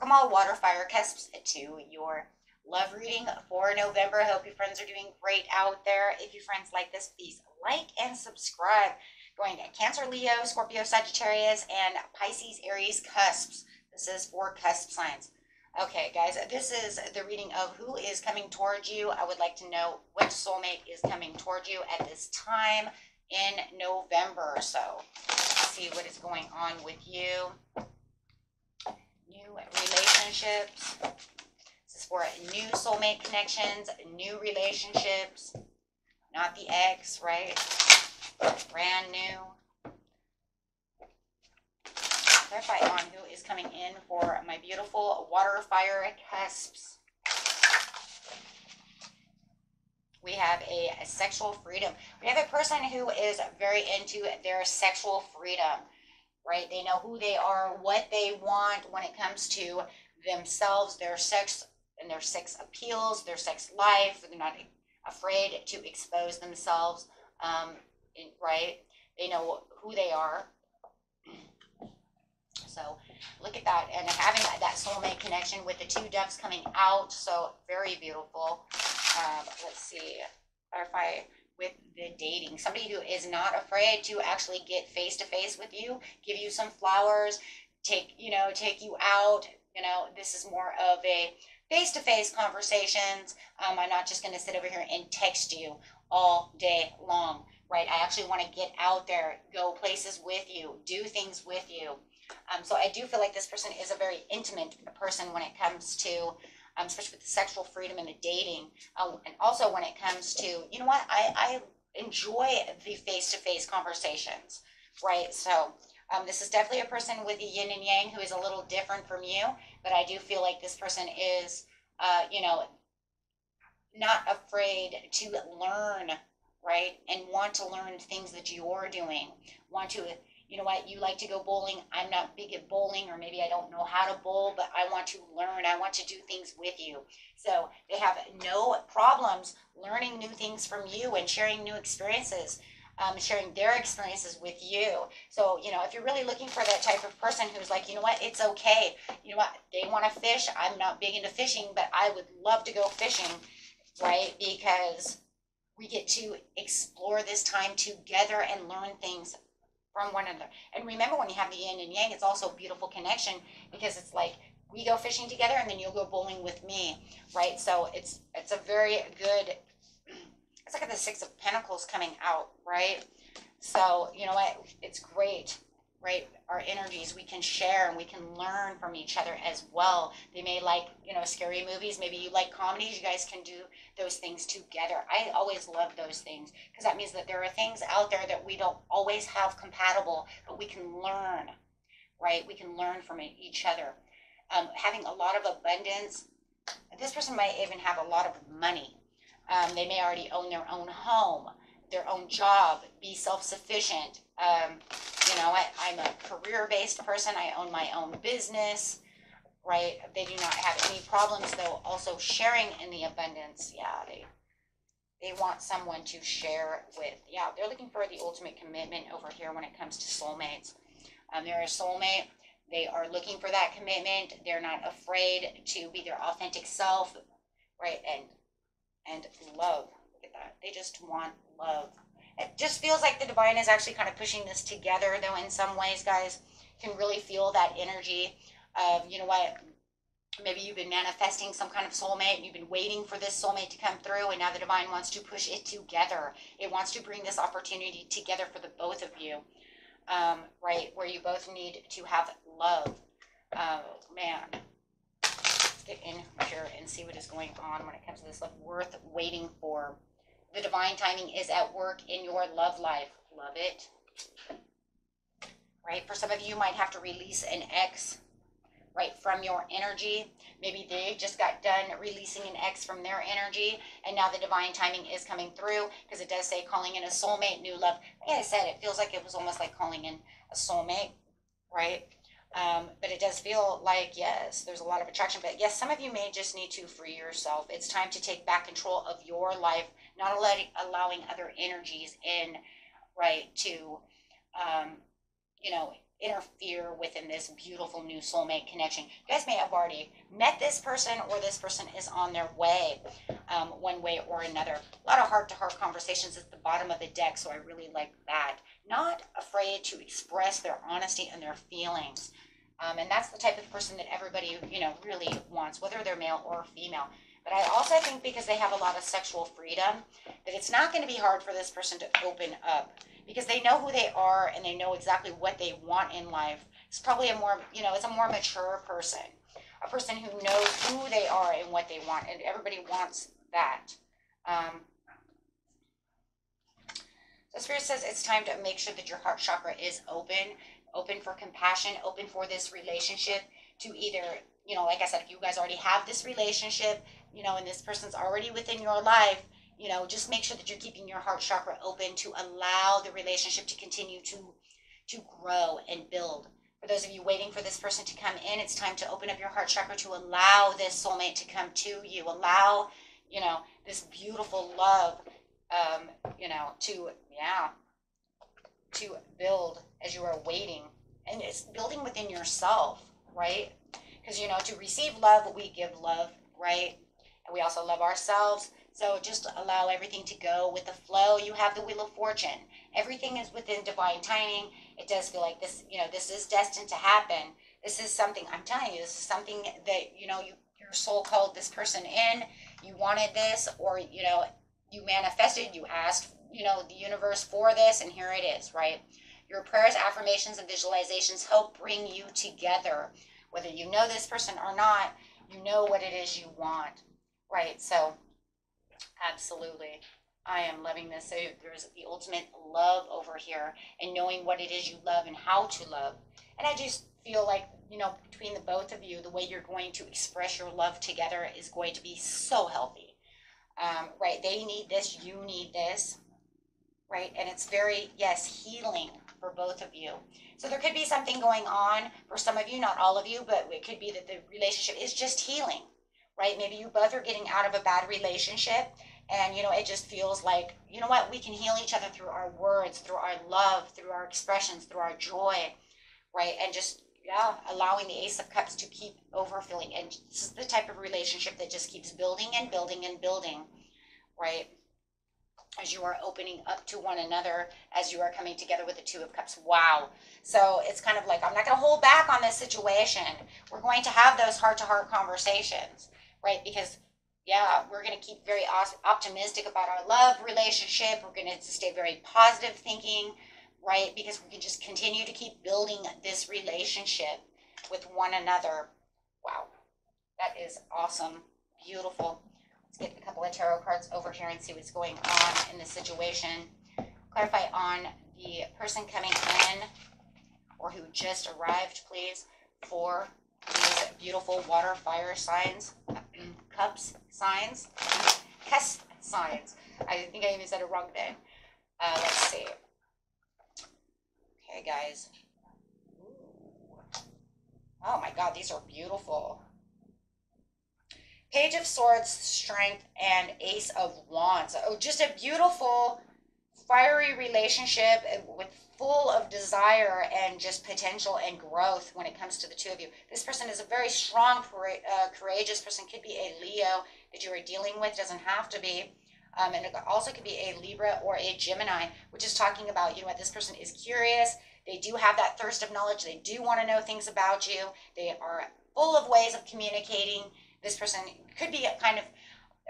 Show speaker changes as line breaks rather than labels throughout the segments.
welcome all water fire cusps to your love reading for November. I hope your friends are doing great out there. If your friends like this, please like and subscribe. Going to Cancer, Leo, Scorpio, Sagittarius, and Pisces, Aries cusps. This is for cusp signs. Okay, guys, this is the reading of who is coming towards you. I would like to know which soulmate is coming towards you at this time in November. So, see what is going on with you. This is for new soulmate connections, new relationships, not the ex, right? Brand new. Clarify on who is coming in for my beautiful water fire cusps. We have a, a, sexual freedom. We have a person who is very into their sexual freedom, right? They know who they are, what they want when it comes to themselves, their sex and their sex appeals, their sex life. They're not afraid to expose themselves, um, right? They know who they are. So look at that. And having that, that soulmate connection with the two doves coming out. So very beautiful. Um, let's see. Clarify with the dating. Somebody who is not afraid to actually get face to face with you, give you some flowers, take, you know, take you out. You know, this is more of a face to face conversations. Um, I'm not just going to sit over here and text you all day long, right? I actually want to get out there, go places with you, do things with you. Um, so I do feel like this person is a very intimate person when it comes to, um, especially with the sexual freedom and the dating. Uh, and also when it comes to, you know what, I, I enjoy the face to face conversations, right? So um, this is definitely a person with the yin and yang who is a little different from you, but I do feel like this person is, uh, you know, not afraid to learn, right? And want to learn things that you're doing. Want to, you know what, you like to go bowling. I'm not big at bowling, or maybe I don't know how to bowl, but I want to learn. I want to do things with you. So they have no problems learning new things from you and sharing new experiences um, sharing their experiences with you. So, you know, if you're really looking for that type of person who's like, you know what, it's okay. You know what, they want to fish. I'm not big into fishing, but I would love to go fishing, right? Because we get to explore this time together and learn things from one another. And remember, when you have the yin and yang, it's also a beautiful connection because it's like we go fishing together and then you'll go bowling with me, right? So it's it's a very good let's look at the Six of Pentacles coming out, right? So, you know what? It's great, right? Our energies, we can share and we can learn from each other as well. They may like, you know, scary movies. Maybe you like comedies. You guys can do those things together. I always love those things because that means that there are things out there that we don't always have compatible, but we can learn, right? We can learn from each other. Um, having a lot of abundance. This person might even have a lot of money um, they may already own their own home, their own job, be self sufficient. Um, you know, I, I'm a career based person, I own my own business, right? They do not have any problems, though, also sharing in the abundance. Yeah, they. They want someone to share with. Yeah, they're looking for the ultimate commitment over here when it comes to soulmates. Um, they're a soulmate. They are looking for that commitment. They're not afraid to be their authentic self, right? And and love. Look at that. They just want love. It just feels like the divine is actually kind of pushing this together, though, in some ways, guys. Can really feel that energy of, you know what, maybe you've been manifesting some kind of soulmate and you've been waiting for this soulmate to come through and now the divine wants to push it together it wants to bring this opportunity together for the both of you um, right where you both need to have love uh, man get in here and see what is going on when it comes to this love worth waiting for. The divine timing is at work in your love life. Love it. Right? For some of you, might have to release an ex, right, from your energy. Maybe they just got done releasing an ex from their energy, and now the divine timing is coming through because it does say calling in a soulmate, new love. Like I said, it feels like it was almost like calling in a soulmate, right? Um, but it does feel like, yes, there's a lot of attraction. But yes, some of you may just need to free yourself. It's time to take back control of your life, not letting, allowing other energies in, right, to, um, you know, interfere within this beautiful new soulmate connection. You guys may have already met this person or this person is on their way um, one way or another. A lot of heart to heart conversations at the bottom of the deck, so I really like that. Not afraid to express their honesty and their feelings. Um, and that's the type of person that everybody, you know, really wants, whether they're male or female. But I also think because they have a lot of sexual freedom, that it's not going to be hard for this person to open up because they know who they are and they know exactly what they want in life. It's probably a more, you know, it's a more mature person, a person who knows who they are and what they want, and everybody wants that. Um, so Spirit says it's time to make sure that your heart chakra is open, open for compassion, open for this relationship to either, you know, like I said, if you guys already have this relationship, you know, and this person's already within your life, you know, just make sure that you're keeping your heart chakra open to allow the relationship to continue to to grow and build. For those of you waiting for this person to come in, it's time to open up your heart chakra to allow this soulmate to come to you. Allow, you know, this beautiful love, um, you know, to yeah, to build as you are waiting, and it's building within yourself, right? Because you know, to receive love, we give love, right? We also love ourselves so just allow everything to go with the flow. You have the wheel of fortune. Everything is within divine timing. It does feel like this, you know, this is destined to happen. This is something, I'm telling you, this is something that, you know, you, your soul called this person in. You wanted this, or, you know, you manifested, you asked, you know, the universe for this, and here it is, right? Your prayers, affirmations, and visualizations help bring you together. Whether you know this person or not, you know what it is you want, right? So, Absolutely. I am loving this. So there's the ultimate love over here and knowing what it is you love and how to love. And I just feel like, you know, between the both of you, the way you're going to express your love together is going to be so healthy. Um, right? They need this, you need this. Right? And it's very, yes, healing for both of you. So there could be something going on for some of you, not all of you, but it could be that the relationship is just healing right? Maybe you both are getting out of a bad relationship and you know it just feels like you know what? We can heal each other through our words through our love through our expressions through our joy right? And just yeah allowing the ace of cups to keep overfilling and this is the type of relationship that just keeps building and building and building right? As you are opening up to one another as you are coming together with the two of cups. Wow. So it's kind of like i'm not going to hold back on this situation. We're going to have those heart to heart conversations right? Because yeah, we're going to keep very optimistic about our love relationship. We're going to stay very positive thinking, right? Because we can just continue to keep building this relationship with one another. Wow, that is awesome. Beautiful. Let's get a couple of tarot cards over here and see what's going on in the situation. Clarify on the person coming in or who just arrived, please, for these beautiful water fire signs cups signs, Cuss signs. I think I even said it wrong then. Uh, let's see. Okay, guys. Oh my God, these are beautiful. Page of Swords, Strength, and Ace of Wands. Oh, just a beautiful, fiery relationship with full of desire and just potential and growth when it comes to the two of you. This person is a very strong, uh, courageous person. Could be a Leo that you are dealing with. Doesn't have to be. Um, and it also could be a Libra or a Gemini, which is talking about, you know what, this person is curious. They do have that thirst of knowledge. They do want to know things about you. They are full of ways of communicating. This person could be kind of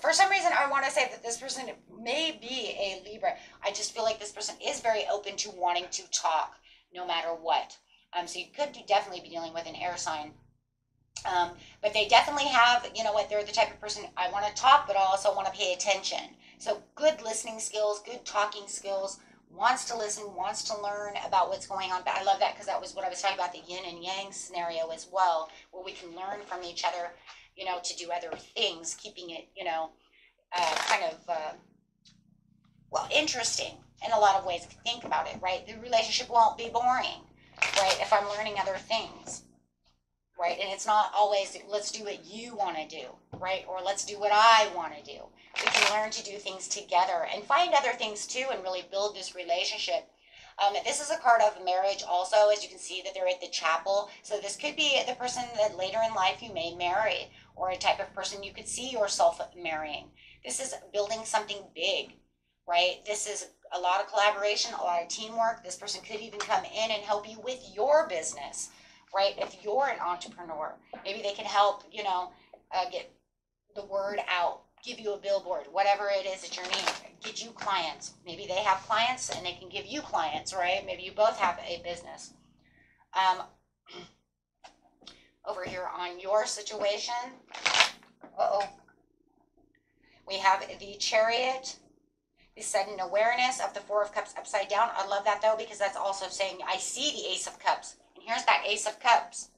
for some reason I want to say that this person may be a Libra. I just feel like this person is very open to wanting to talk no matter what. Um, so you could definitely be dealing with an air sign. Um, but they definitely have, you know what, they're the type of person I want to talk, but I also want to pay attention. So good listening skills, good talking skills, wants to listen, wants to learn about what's going on. But I love that because that was what I was talking about the yin and yang scenario as well, where we can learn from each other you know, to do other things, keeping it, you know, uh, kind of, uh, well, interesting in a lot of ways if you think about it, right? The relationship won't be boring, right? If I'm learning other things, right? And it's not always, let's do what you want to do, right? Or let's do what I want to do. We can learn to do things together and find other things too and really build this relationship. Um, this is a card of marriage also, as you can see that they're at the chapel. So this could be the person that later in life you may marry or a type of person you could see yourself marrying. This is building something big, right? This is a lot of collaboration, a lot of teamwork. This person could even come in and help you with your business, right? If you're an entrepreneur, maybe they can help, you know, uh, get the word out, give you a billboard, whatever it is that you're needing, get you clients. Maybe they have clients and they can give you clients, right? Maybe you both have a business. Um, over here on your situation, uh-oh, we have the chariot, the sudden awareness of the four of cups upside down. I love that though, because that's also saying, I see the ace of cups. Here's that ace of cups.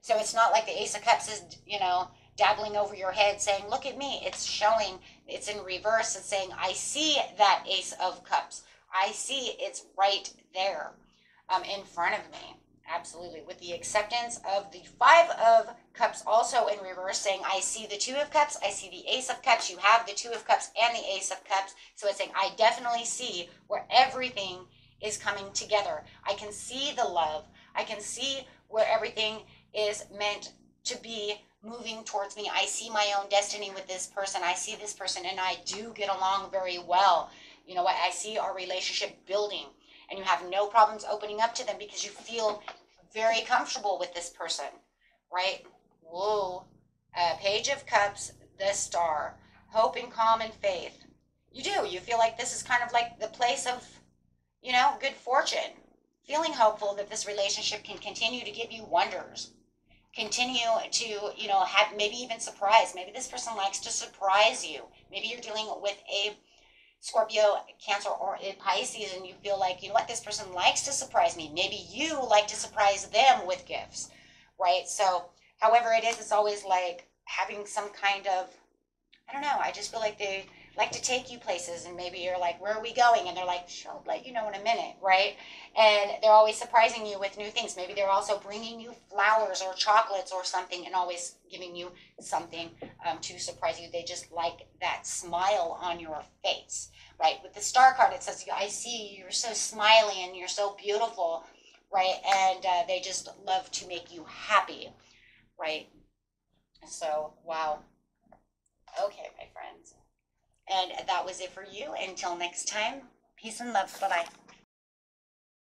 So it's not like the ace of cups is, you know, dabbling over your head saying, look at me. It's showing, it's in reverse. It's saying, I see that ace of cups. I see it's right there um, in front of me. Absolutely. With the acceptance of the Five of Cups also in reverse, saying, I see the Two of Cups, I see the Ace of Cups, you have the Two of Cups and the Ace of Cups. So it's saying, I definitely see where everything is coming together. I can see the love. I can see where everything is meant to be moving towards me. I see my own destiny with this person. I see this person and I do get along very well. You know what? I see our relationship building and you have no problems opening up to them because you feel very comfortable with this person, right? Whoa. Uh, Page of Cups, the star, hope and calm and faith. You do. You feel like this is kind of like the place of, you know, good fortune. Feeling hopeful that this relationship can continue to give you wonders. Continue to, you know, have maybe even surprise. Maybe this person likes to surprise you. Maybe you're dealing with a Scorpio, Cancer, or in Pisces, and you feel like, you know what, this person likes to surprise me. Maybe you like to surprise them with gifts, right? So, however it is, it's always like having some kind of, I don't know, I just feel like they like to take you places and maybe you're like where are we going? And they're like she'll let you know in a minute right? And they're always surprising you with new things. Maybe they're also bringing you flowers or chocolates or something and always giving you something um, to surprise you. They just like that smile on your face right? With the star card it says i see you're so smiley and you're so beautiful right? And uh, they just love to make you happy right? So wow. Okay my friends and that was it for you. Until next time, peace and love. Bye bye.